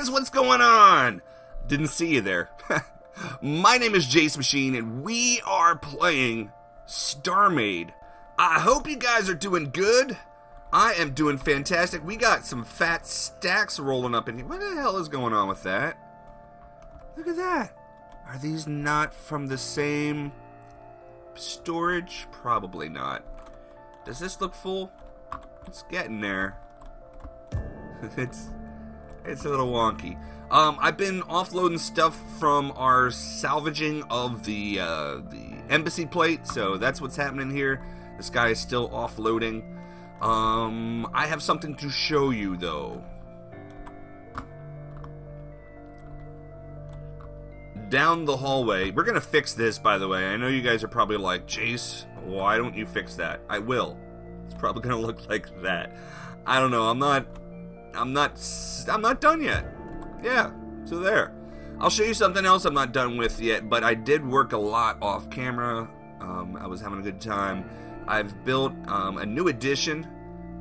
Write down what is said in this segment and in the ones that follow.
guys, what's going on? Didn't see you there. My name is Jace Machine, and we are playing StarMade. I hope you guys are doing good. I am doing fantastic. We got some fat stacks rolling up in here. What the hell is going on with that? Look at that. Are these not from the same storage? Probably not. Does this look full? It's getting there. it's it's a little wonky. Um, I've been offloading stuff from our salvaging of the uh, the embassy plate, so that's what's happening here. This guy is still offloading. Um, I have something to show you though. Down the hallway, we're gonna fix this. By the way, I know you guys are probably like, Jace, why don't you fix that? I will. It's probably gonna look like that. I don't know. I'm not I'm not I'm not done yet. Yeah, so there. I'll show you something else I'm not done with yet, but I did work a lot off camera. Um, I was having a good time. I've built um, a new addition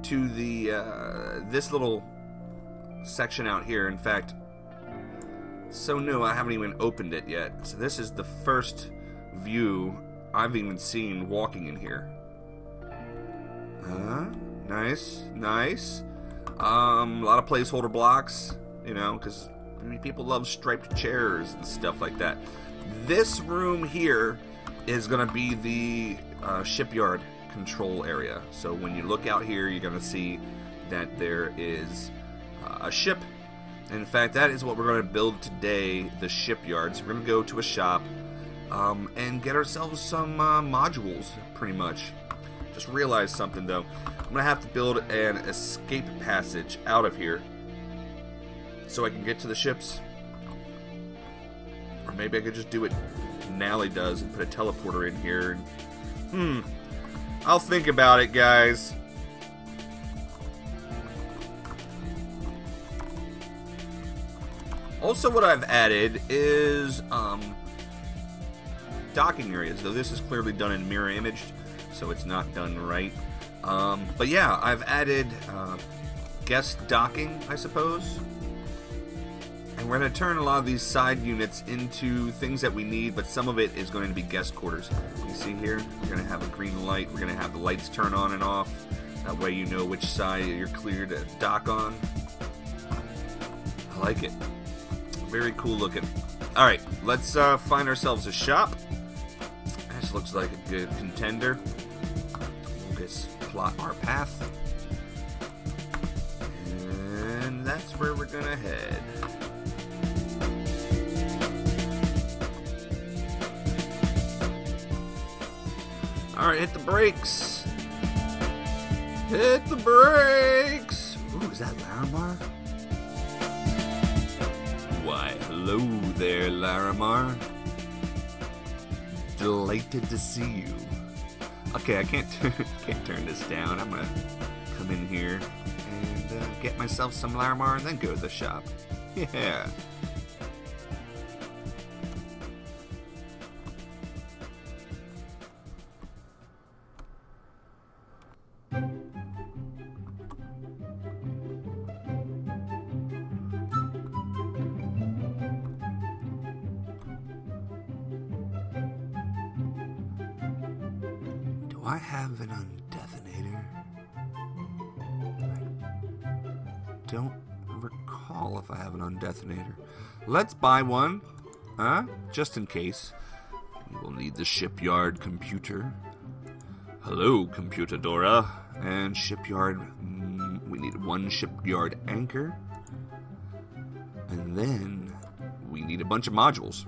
to the uh, this little section out here. In fact, so new I haven't even opened it yet. So this is the first view I've even seen walking in here. Uh, nice, nice. Um, a lot of placeholder blocks, you know, because people love striped chairs and stuff like that. This room here is going to be the uh, shipyard control area. So when you look out here, you're going to see that there is uh, a ship. In fact, that is what we're going to build today, the shipyard. So we're going to go to a shop um, and get ourselves some uh, modules, pretty much. Just realized something, though. I'm going to have to build an escape passage out of here so I can get to the ships. Or maybe I could just do what Nally does and put a teleporter in here. hmm. I'll think about it, guys. Also, what I've added is um, docking areas, though this is clearly done in mirror imaged, so it's not done right. Um, but yeah, I've added uh, guest docking, I suppose. And we're going to turn a lot of these side units into things that we need, but some of it is going to be guest quarters. You see here, we're going to have a green light. We're going to have the lights turn on and off. That way you know which side you're clear to dock on. I like it. Very cool looking. Alright, let's uh, find ourselves a shop. This looks like a good contender. Just plot our path. And that's where we're gonna head. Alright, hit the brakes. Hit the brakes. Ooh, is that Larimar? Why, hello there, Larimar. Delighted to see you. Okay, I can't can't turn this down. I'm gonna come in here and uh, get myself some Larimar and then go to the shop. Yeah. I have an undetonator? I don't recall if I have an undetonator. Let's buy one, huh? Just in case. We will need the shipyard computer. Hello, computer Dora. And shipyard. Mm, we need one shipyard anchor. And then we need a bunch of modules.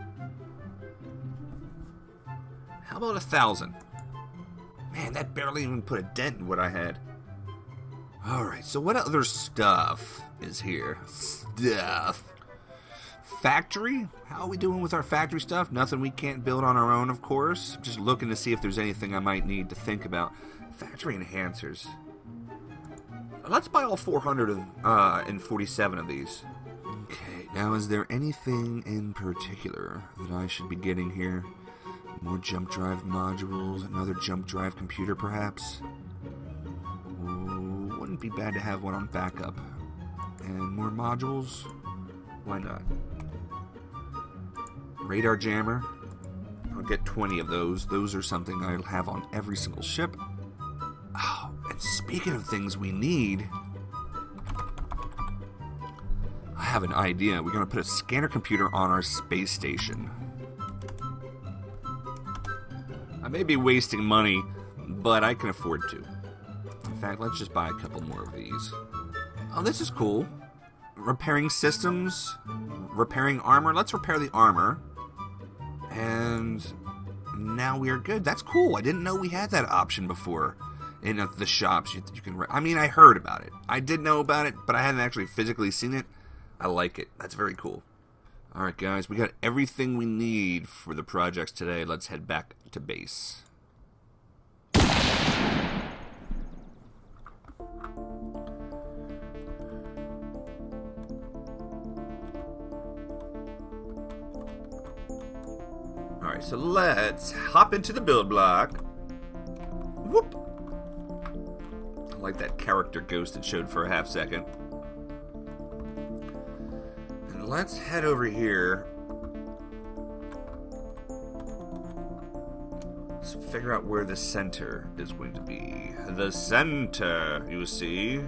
How about a thousand? Man, that barely even put a dent in what I had. Alright, so what other stuff is here? Stuff. Factory? How are we doing with our factory stuff? Nothing we can't build on our own, of course. Just looking to see if there's anything I might need to think about. Factory enhancers. Let's buy all 447 uh, of these. Okay, now is there anything in particular that I should be getting here? More jump drive modules, another jump drive computer perhaps? Wouldn't be bad to have one on backup. And more modules? Why not? Radar jammer. I'll get 20 of those. Those are something I'll have on every single ship. Oh, and speaking of things we need, I have an idea. We're going to put a scanner computer on our space station. May be wasting money, but I can afford to. In fact, let's just buy a couple more of these. Oh, this is cool. Repairing systems, repairing armor. Let's repair the armor. And now we are good. That's cool. I didn't know we had that option before in uh, the shops. You, you can. I mean, I heard about it. I did know about it, but I hadn't actually physically seen it. I like it. That's very cool. All right, guys, we got everything we need for the projects today. Let's head back to base. Alright, so let's hop into the build block. Whoop! I like that character ghost it showed for a half second. Let's head over here. Let's figure out where the center is going to be. The center, you see.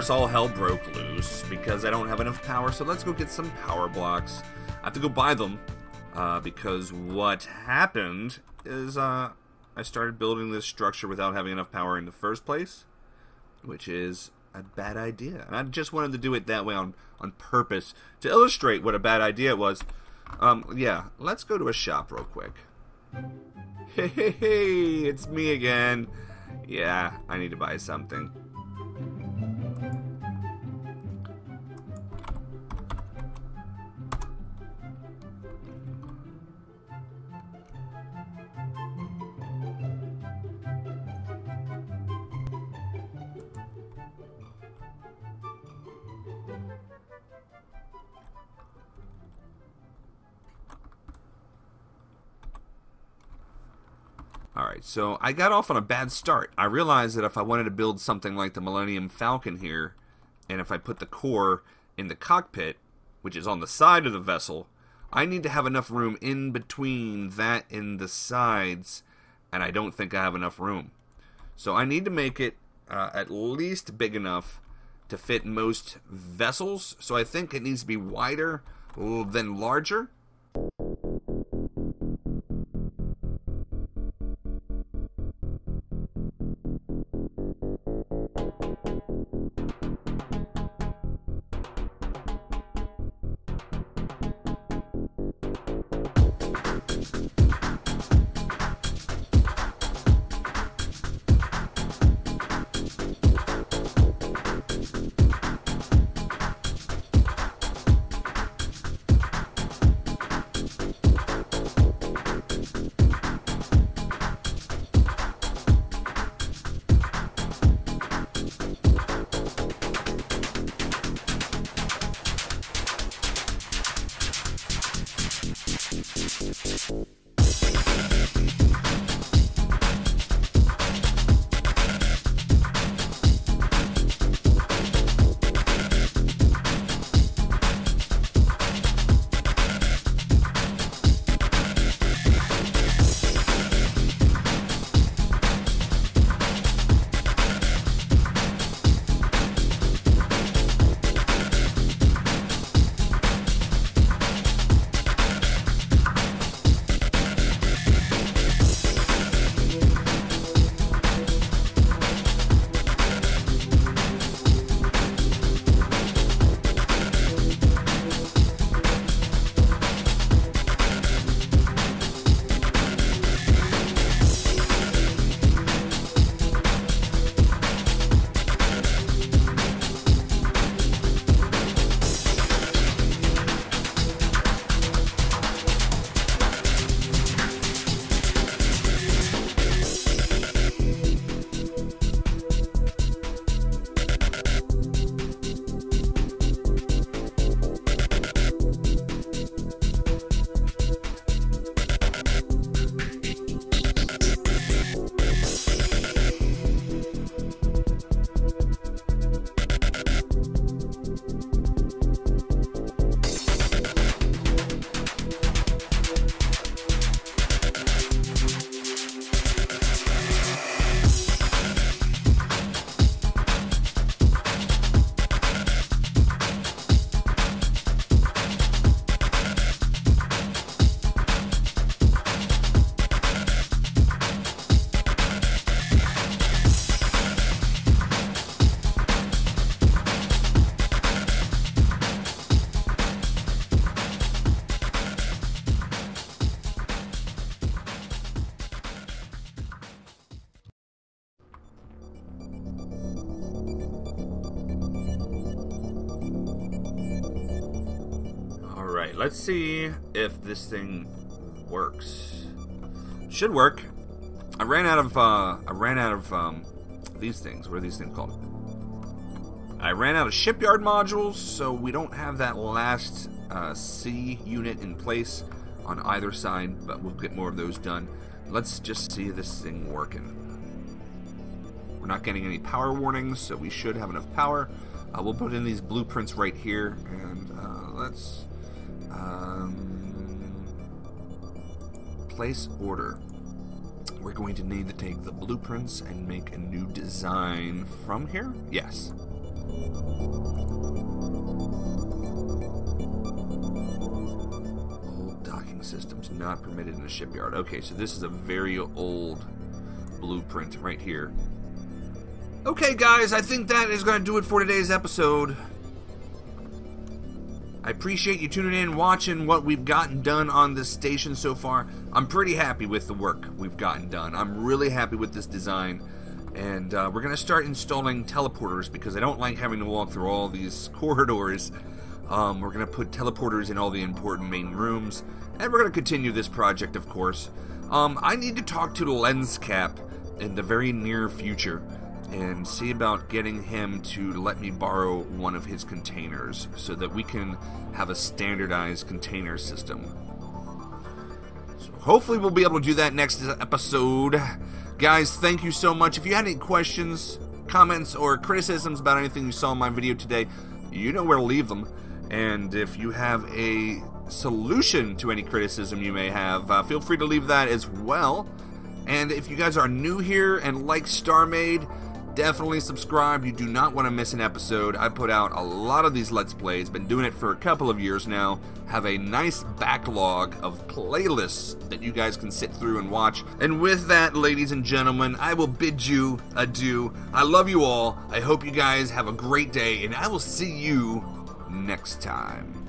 Course, all hell broke loose because I don't have enough power. So let's go get some power blocks. I have to go buy them uh, because what happened is uh, I started building this structure without having enough power in the first place, which is a bad idea. And I just wanted to do it that way on, on purpose to illustrate what a bad idea it was. Um, yeah, let's go to a shop real quick. Hey, hey, hey, it's me again. Yeah, I need to buy something. So I got off on a bad start. I realized that if I wanted to build something like the Millennium Falcon here, And if I put the core in the cockpit, which is on the side of the vessel, I need to have enough room in between that and the sides, and I don't think I have enough room. So I need to make it uh, at least big enough to fit most vessels. So I think it needs to be wider than larger. Let's see if this thing works. Should work. I ran out of uh, I ran out of um, these things. What are these things called? I ran out of shipyard modules, so we don't have that last uh, C unit in place on either side, but we'll get more of those done. Let's just see this thing working. We're not getting any power warnings, so we should have enough power. Uh, we'll put in these blueprints right here, and uh, let's um, place order. We're going to need to take the blueprints and make a new design from here? Yes. Old docking systems not permitted in a shipyard. Okay, so this is a very old blueprint right here. Okay, guys, I think that is going to do it for today's episode. I appreciate you tuning in, watching what we've gotten done on this station so far. I'm pretty happy with the work we've gotten done. I'm really happy with this design. And uh, we're going to start installing teleporters because I don't like having to walk through all these corridors. Um, we're going to put teleporters in all the important main rooms. And we're going to continue this project, of course. Um, I need to talk to Lenscap in the very near future and see about getting him to let me borrow one of his containers so that we can have a standardized container system. So hopefully we'll be able to do that next episode. Guys, thank you so much. If you had any questions, comments or criticisms about anything you saw in my video today, you know where to leave them. And if you have a solution to any criticism you may have, uh, feel free to leave that as well. And if you guys are new here and like StarMade, definitely subscribe. You do not want to miss an episode. I put out a lot of these Let's Plays, been doing it for a couple of years now. Have a nice backlog of playlists that you guys can sit through and watch. And with that, ladies and gentlemen, I will bid you adieu. I love you all. I hope you guys have a great day, and I will see you next time.